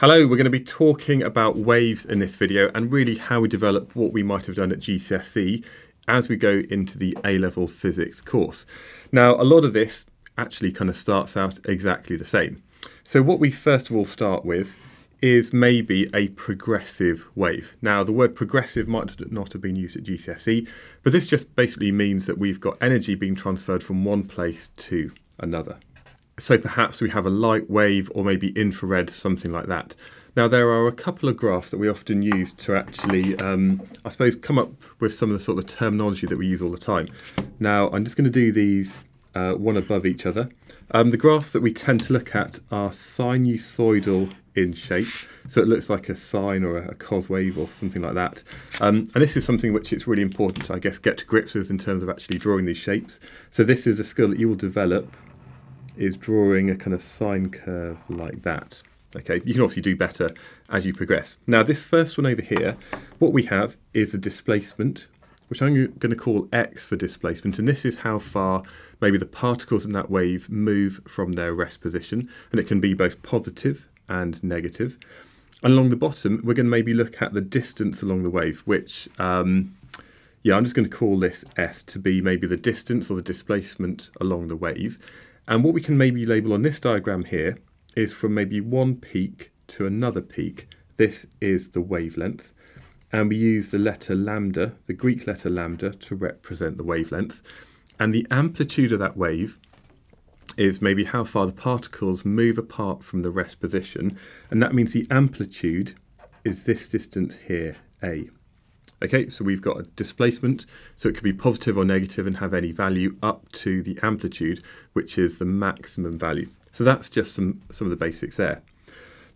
Hello, we're going to be talking about waves in this video and really how we develop what we might have done at GCSE as we go into the A-level physics course. Now, a lot of this actually kind of starts out exactly the same. So what we first of all start with is maybe a progressive wave. Now, the word progressive might not have been used at GCSE, but this just basically means that we've got energy being transferred from one place to another. So perhaps we have a light wave or maybe infrared, something like that. Now there are a couple of graphs that we often use to actually, um, I suppose, come up with some of the sort of terminology that we use all the time. Now I'm just going to do these uh, one above each other. Um, the graphs that we tend to look at are sinusoidal in shape, so it looks like a sine or a, a cos wave or something like that. Um, and this is something which it's really important to, I guess, get to grips with in terms of actually drawing these shapes. So this is a skill that you will develop is drawing a kind of sine curve like that. Okay, you can obviously do better as you progress. Now this first one over here, what we have is a displacement, which I'm going to call x for displacement, and this is how far maybe the particles in that wave move from their rest position, and it can be both positive and negative. And along the bottom, we're going to maybe look at the distance along the wave, which, um, yeah, I'm just going to call this s to be maybe the distance or the displacement along the wave. And what we can maybe label on this diagram here is from maybe one peak to another peak. This is the wavelength. And we use the letter lambda, the Greek letter lambda, to represent the wavelength. And the amplitude of that wave is maybe how far the particles move apart from the rest position. And that means the amplitude is this distance here, A. Okay, so we've got a displacement, so it could be positive or negative and have any value up to the amplitude, which is the maximum value. So that's just some, some of the basics there.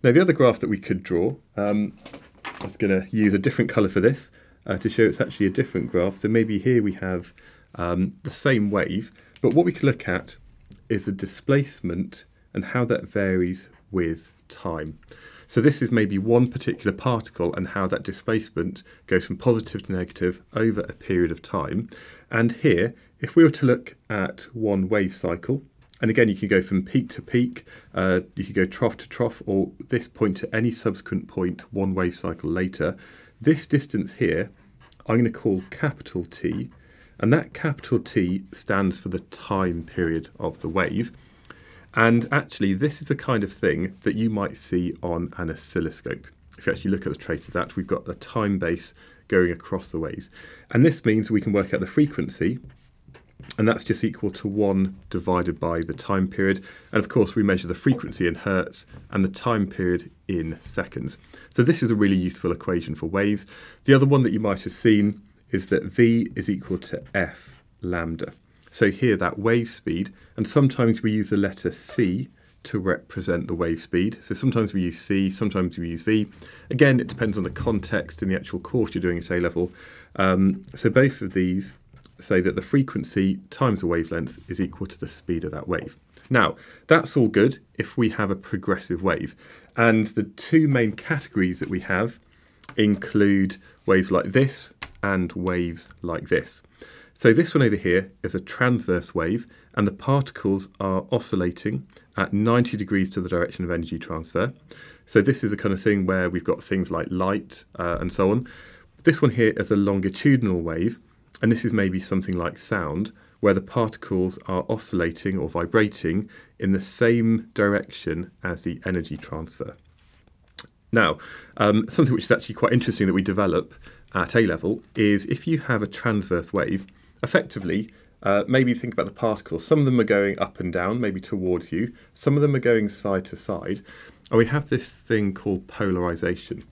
Now the other graph that we could draw, um, I was going to use a different colour for this uh, to show it's actually a different graph. So maybe here we have um, the same wave, but what we could look at is the displacement and how that varies with time. So this is maybe one particular particle and how that displacement goes from positive to negative over a period of time. And here, if we were to look at one wave cycle, and again, you can go from peak to peak, uh, you can go trough to trough, or this point to any subsequent point one wave cycle later. This distance here, I'm going to call capital T, and that capital T stands for the time period of the wave. And actually, this is the kind of thing that you might see on an oscilloscope. If you actually look at the trace of that, we've got the time base going across the waves. And this means we can work out the frequency, and that's just equal to 1 divided by the time period. And of course, we measure the frequency in hertz and the time period in seconds. So this is a really useful equation for waves. The other one that you might have seen is that v is equal to f lambda. So here that wave speed, and sometimes we use the letter c to represent the wave speed. So sometimes we use c, sometimes we use v. Again, it depends on the context in the actual course you're doing at A level. Um, so both of these say that the frequency times the wavelength is equal to the speed of that wave. Now, that's all good if we have a progressive wave. And the two main categories that we have include waves like this and waves like this. So this one over here is a transverse wave and the particles are oscillating at 90 degrees to the direction of energy transfer. So this is a kind of thing where we've got things like light uh, and so on. This one here is a longitudinal wave and this is maybe something like sound where the particles are oscillating or vibrating in the same direction as the energy transfer. Now, um, something which is actually quite interesting that we develop at A level is if you have a transverse wave, effectively, uh, maybe think about the particles. Some of them are going up and down, maybe towards you. Some of them are going side to side. And we have this thing called polarization.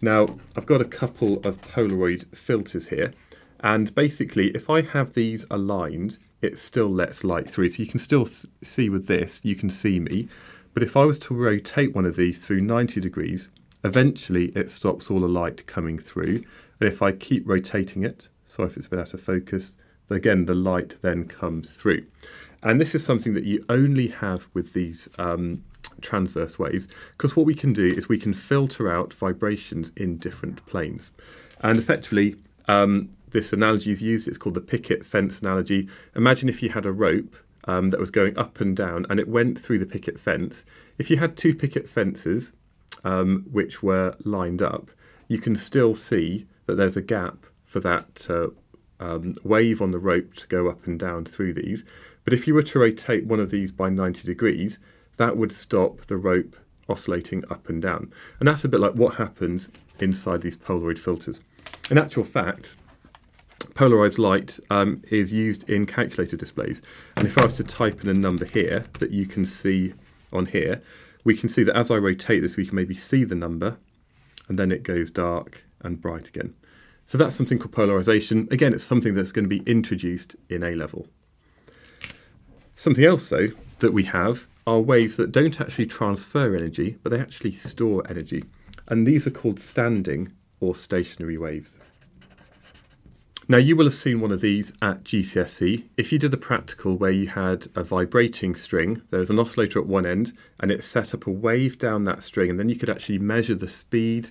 Now, I've got a couple of Polaroid filters here. And basically, if I have these aligned, it still lets light through. So you can still see with this, you can see me. But if I was to rotate one of these through 90 degrees, eventually it stops all the light coming through. And if I keep rotating it, sorry if it's a bit out of focus, again, the light then comes through. And this is something that you only have with these um, transverse waves, because what we can do is we can filter out vibrations in different planes. And effectively, um, this analogy is used, it's called the picket fence analogy. Imagine if you had a rope um, that was going up and down and it went through the picket fence. If you had two picket fences um, which were lined up, you can still see that there's a gap for that uh, um, wave on the rope to go up and down through these. But if you were to rotate one of these by 90 degrees, that would stop the rope oscillating up and down. And that's a bit like what happens inside these Polaroid filters. In actual fact, polarized light um, is used in calculator displays. And if I was to type in a number here that you can see on here, we can see that as I rotate this, we can maybe see the number and then it goes dark and bright again. So that's something called polarization. Again, it's something that's going to be introduced in A level. Something else though that we have are waves that don't actually transfer energy, but they actually store energy. And these are called standing or stationary waves. Now you will have seen one of these at GCSE. If you did the practical where you had a vibrating string, there was an oscillator at one end and it set up a wave down that string and then you could actually measure the speed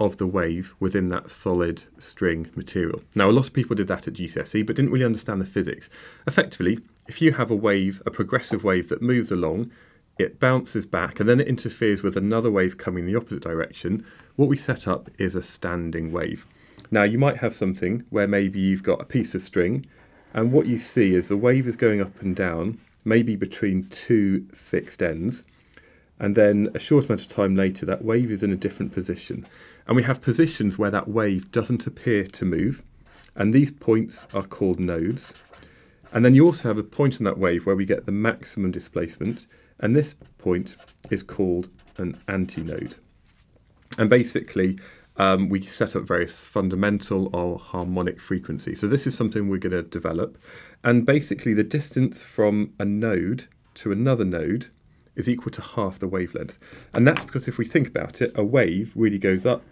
of the wave within that solid string material. Now a lot of people did that at GCSE but didn't really understand the physics. Effectively, if you have a wave, a progressive wave that moves along, it bounces back and then it interferes with another wave coming in the opposite direction, what we set up is a standing wave. Now you might have something where maybe you've got a piece of string and what you see is the wave is going up and down, maybe between two fixed ends. And then a short amount of time later, that wave is in a different position. And we have positions where that wave doesn't appear to move. And these points are called nodes. And then you also have a point on that wave where we get the maximum displacement. And this point is called an antinode. And basically, um, we set up various fundamental or harmonic frequencies. So this is something we're going to develop. And basically the distance from a node to another node is equal to half the wavelength. And that's because if we think about it, a wave really goes up,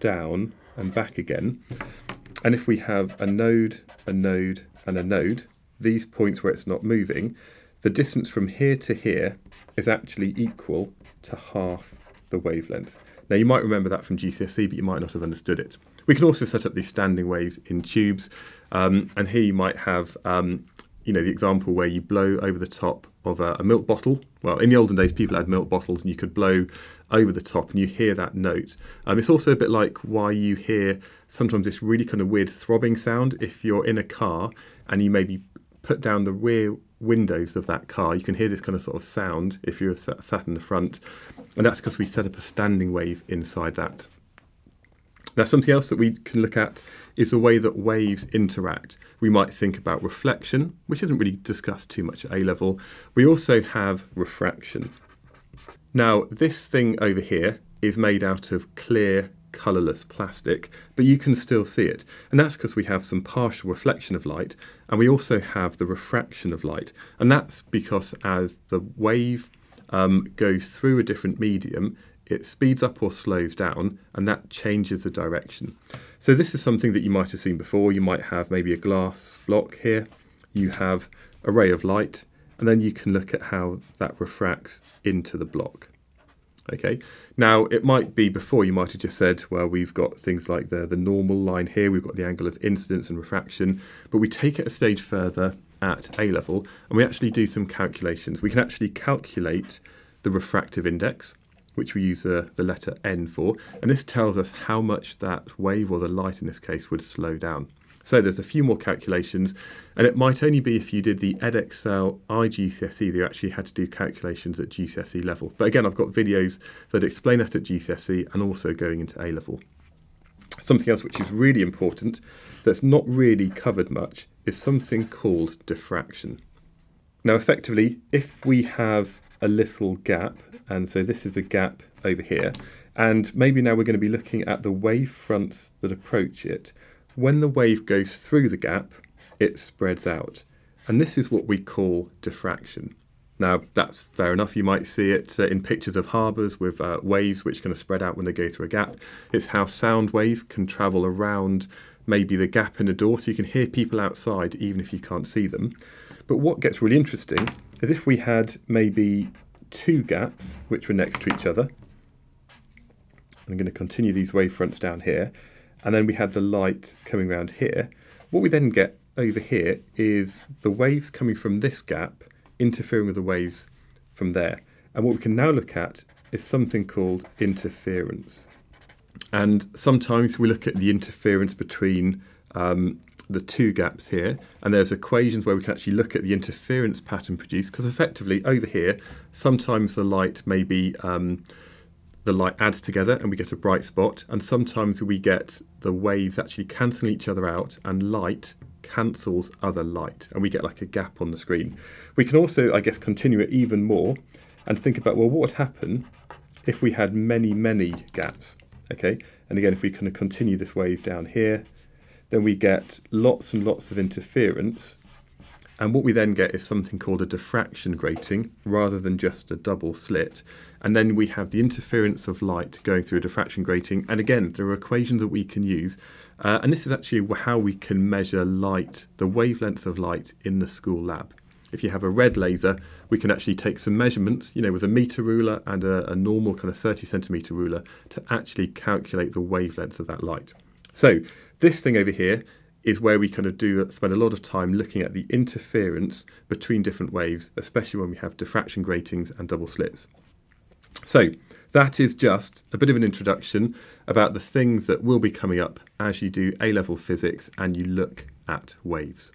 down, and back again. And if we have a node, a node, and a node, these points where it's not moving, the distance from here to here is actually equal to half the wavelength. Now you might remember that from GCSE, but you might not have understood it. We can also set up these standing waves in tubes, um, and here you might have, um, you know, the example where you blow over the top of a, a, milk bottle. Well, in the olden days, people had milk bottles, and you could blow over the top, and you hear that note. Um, it's also a bit like why you hear sometimes this really kind of weird throbbing sound if you're in a car and you maybe put down the rear windows of that car, you can hear this kind of sort of sound if you're sat in the front, and that's because we set up a standing wave inside that. Now, something else that we can look at is the way that waves interact. We might think about reflection, which isn't really discussed too much at A level. We also have refraction. Now, this thing over here is made out of clear colourless plastic, but you can still see it. And that's because we have some partial reflection of light, and we also have the refraction of light. And that's because as the wave um, goes through a different medium, it speeds up or slows down, and that changes the direction. So this is something that you might have seen before. You might have maybe a glass block here. You have a ray of light, and then you can look at how that refracts into the block. Okay, now it might be before you might have just said, well, we've got things like the, the normal line here, we've got the angle of incidence and refraction, but we take it a stage further at A level and we actually do some calculations. We can actually calculate the refractive index, which we use uh, the letter N for, and this tells us how much that wave, or the light in this case, would slow down. So there's a few more calculations, and it might only be if you did the Edexcel iGCSE that you actually had to do calculations at GCSE level. But again, I've got videos that explain that at GCSE and also going into A level. Something else which is really important that's not really covered much is something called diffraction. Now, effectively, if we have a little gap, and so this is a gap over here, and maybe now we're going to be looking at the wave fronts that approach it, when the wave goes through the gap, it spreads out. And this is what we call diffraction. Now, that's fair enough. You might see it uh, in pictures of harbours with uh, waves which kind of spread out when they go through a gap. It's how sound wave can travel around maybe the gap in a door so you can hear people outside even if you can't see them. But what gets really interesting is if we had maybe two gaps which were next to each other. I'm going to continue these wavefronts down here and then we had the light coming around here. What we then get over here is the waves coming from this gap interfering with the waves from there. And what we can now look at is something called interference. And sometimes we look at the interference between um, the two gaps here, and there's equations where we can actually look at the interference pattern produced, because effectively over here, sometimes the light may be, um, the light adds together and we get a bright spot, and sometimes we get the waves actually cancelling each other out and light cancels other light and we get like a gap on the screen. We can also, I guess, continue it even more and think about, well, what would happen if we had many, many gaps? Okay, and again, if we kind of continue this wave down here, then we get lots and lots of interference. And what we then get is something called a diffraction grating rather than just a double slit. And then we have the interference of light going through a diffraction grating. And again, there are equations that we can use. Uh, and this is actually how we can measure light, the wavelength of light in the school lab. If you have a red laser, we can actually take some measurements, you know, with a meter ruler and a, a normal kind of 30 centimeter ruler to actually calculate the wavelength of that light. So this thing over here is where we kind of do spend a lot of time looking at the interference between different waves, especially when we have diffraction gratings and double slits. So that is just a bit of an introduction about the things that will be coming up as you do A-level physics and you look at waves.